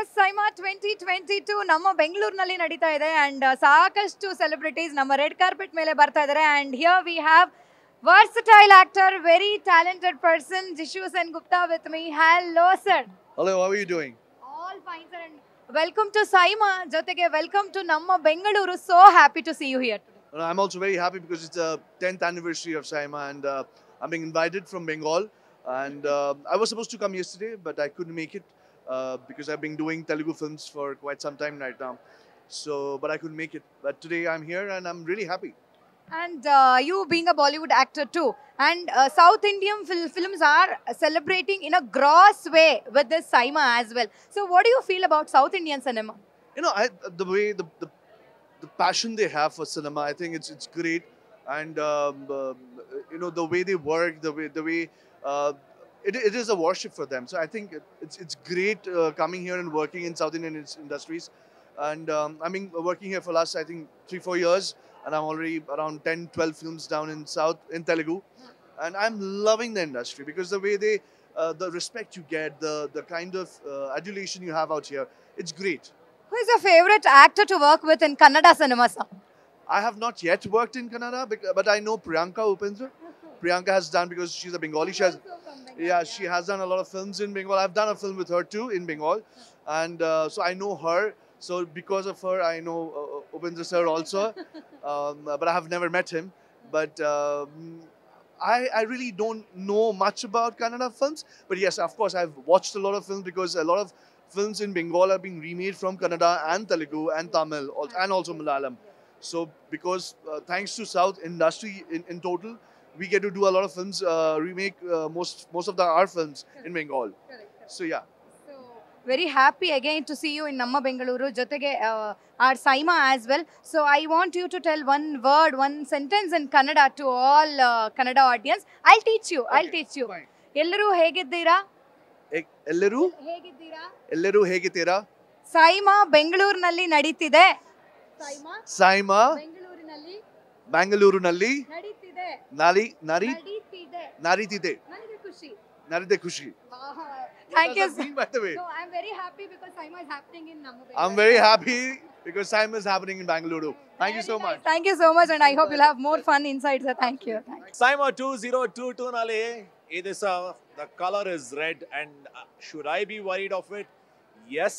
S SIIMA twenty twenty two ನಮ್ಮ ಬೆಂಗಳೂರಿನಲ್ಲಿ ನಡೀತಾ ಇದೆ ಅಂಡ್ ಸಾಕಷ್ಟು ಸೆಲೆಬ್ರಿಟೀಸ್ ನಮ್ಮ ರೆಡ್ ಕಾರ್ಪೆಟ್ ಮೇಲೆ ಬರ್ತಾ ಇದ್ದಾರೆ and here we have versatile actor very talented person Jisshu Sen Gupta with me hello sir how are you doing? All fine sir and welcome to SIIMA ಜೊತೆಗೆ welcome to ನಮ್ಮ Bengaluru so happy to see you here Well, I'm also very happy because it's the 10th anniversary of Saima and uh, I'm being invited from Bengal. And uh, I was supposed to come yesterday, but I couldn't make it uh, because I've been doing Telugu films for quite some time right now. So, but I couldn't make it. But today I'm here and I'm really happy. And uh, you being a Bollywood actor too, and uh, South Indian fil- films are celebrating in a gross way with this SIIMA as well. So, what do you feel about South Indian cinema? You know, I, the way the, the the passion they have for cinema, I think it's it's great, and um, um, you know the way they work, the way the way uh, it, it is a worship for them. So I think it's it's great uh, coming here and working in South Indian industries, and um, I mean working here for last I think three four years, and I'm already around 10, 12 films down in South in Telugu, and I'm loving the industry because the way they uh, the respect you get, the the kind of uh, adulation you have out here, it's great. Who is your favorite actor to work with in Kannada cinema? Sir? I have not yet worked in Kannada, but I know Priyanka Upendra. Priyanka has done because she's a Bengali. She has, yeah, she has done a lot of films in Bengal. I've done a film with her too in Bengal, and uh, so I know her. So because of her, I know uh, Upendra sir also, um, but I have never met him. But um, I, I really don't know much about Kannada films. But yes, of course, I've watched a lot of films because a lot of films in Bengal are being remade from Kannada and Telugu and Tamil and also Malayalam. So because uh, thanks to South industry in, in total, we get to do a lot of films, uh, remake uh, most most of the our films correct. in Bengal. Correct, correct. So yeah. So, very happy again to see you in Namma Bengaluru, jotege uh, our Saima as well. So, I want you to tell one word, one sentence in Kannada to all uh, Kannada audience. I'll teach you. Okay, I'll teach you. ಎಲ್ಲರೂ ಹೇಗಿದ್ದೀರಾ ಎಲ್ಲರೂ ಹೇಗಿದ್ದೀರಾ ಎಲ್ಲರೂ ಹೇಗಿದ್ದೀರಾ Saima? Saima? Bengaluru nalli? Bengaluru nalli? ಬ್ಯಾಂಗಲೂರಿನಲ್ಲಿ ನಾಲಿ ನಾರಿ ನಾರೀತಿದೆ. ಖುಷಿ. ನಾರಿದೆ ಖುಷಿ. thank you seen, by the way. No i'm very happy because SIIMA is happening in namu i'm very happy because SIIMA is happening in bangalore. Thank you. So much. Thank you so much and i hope you'll have more fun inside thank you. 2022 nali. It is uh, the color is red and uh, should i be worried of it? Yes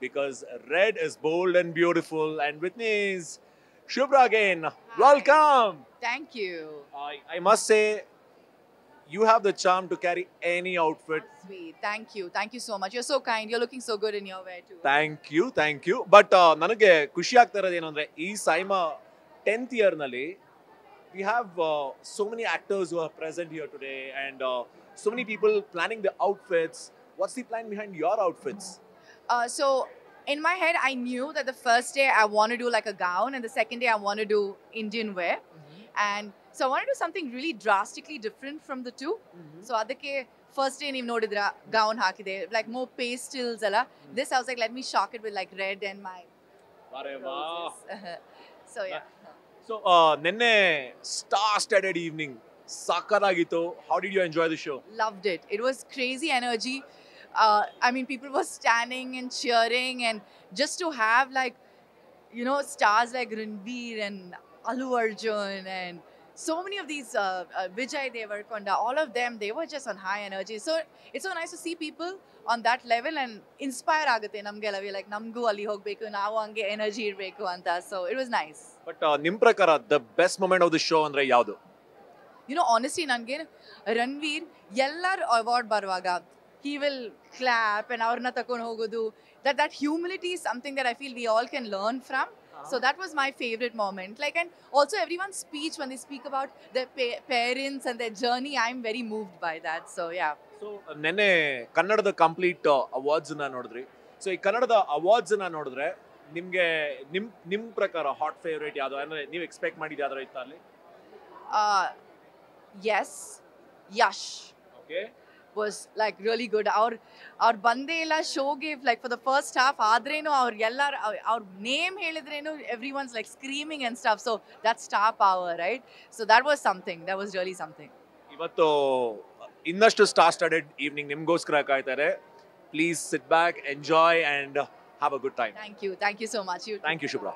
because red is bold and beautiful and whitney is Shubhra again. Welcome. Thank you. I, I must say you have the charm to carry any outfit. Sweet. Thank you. Thank you so much. You're so kind. You're looking so good in your wear too. Thank you thank you but ನನಗೆ ಖುಷಿ ಆಗ್ತಾ ಇರೋದು ಏನು ಅಂದರೆ ಈ SIIMA tenth ಇಯರ್ನಲ್ಲಿ we have so many actors are present here today and so many people planning the outfits what's the plan behind your outfits Uh, so in my head, I knew that the first day I want to do like a gown, and the second day I want to do Indian wear. And so I want to do something really drastically different from the two. So ಅದಕ್ಕೆ first day ನೀವು ನೋಡಿದ್ರ gown ಹಾಕಿದೆ like more pastels ಅಲ್ಲ this I was like let me shock it with like red and my so yeah so ನಿನ್ನೆ star studded evening ಸಕ್ಕತ್ತಾಗಿತ್ತು how did you enjoy the show loved it. It was crazy energy. Uh, I mean, people were standing and cheering, and just to have like, you know, stars like Ranveer and Alu Arjun and so many of these uh, uh, Vijay Devarkonda, all of them, they were just on high energy. So it's so nice to see people on that level and inspire ಆಗುತ್ತೆ ನಮಗೆಲ್ಲ like ನಮಗೂ ಅಲ್ಲಿ ಹೋಗಬೇಕು ನಾವು ಹಂಗೆ energy ಇರಬೇಕು ಅಂತ so it was nice but ನಿಮ್ಮ ಪ್ರಕಾರ the best moment of the show ಅಂದರೆ ಯಾವುದು ಯು ನೋ ಆನೆಸ್ಟ್ಲಿ ನನಗೆ ರಣವೀರ್ yellar ಅವಾರ್ಡ್ ಬರುವಾಗ he will clap and ಅವ್ರನ್ನ ತಕೊಂಡು ಹೋಗೋದು that that humility is something that I feel we all can learn from So that was my favorite moment. Like, and also everyone's speech when they speak about their pa- parents and their journey, i am very moved by that. So, yeah. so so ನೆನ್ನೆ ಕನ್ನಡದ complete ಅವಾರ್ಡ್ಸ್ನ ನೋಡಿದ್ರಿ so ಈ ಕನ್ನಡದ ಅವಾರ್ಡ್ಸ್ನ ನೋಡಿದ್ರೆ ನಿಮಗೆ ನಿಮ್ nim prakara hot favorite yado andre you expect ಮಾಡಿದ ಯಾವ್ದಾರು itta alli ah yes, Yash. okay was like really good ಅವ್ರು ಅವ್ರು ಬಂದೇ ಇಲ್ಲ ಶೋಗೆ like for the first half ಆದ್ರೇನು ಅವ್ರು ಎಲ್ಲರ ಅವ್ರ name ಹೇಳಿದ್ರೇನು everyone's like screaming and stuff so that star power right so that was something that was really something ಇವತ್ತು ಇನ್ನಷ್ಟು ಸ್ಟಾರ್ ಸ್ಟಡೆಡ್ ಈವ್ನಿಂಗ್ ನಿಮಗೋಸ್ಕರ ಕಾಯ್ತಾರೆ. Please sit back enjoy and have a good time thank you thank you so much you thank you Thank you, Shubhra.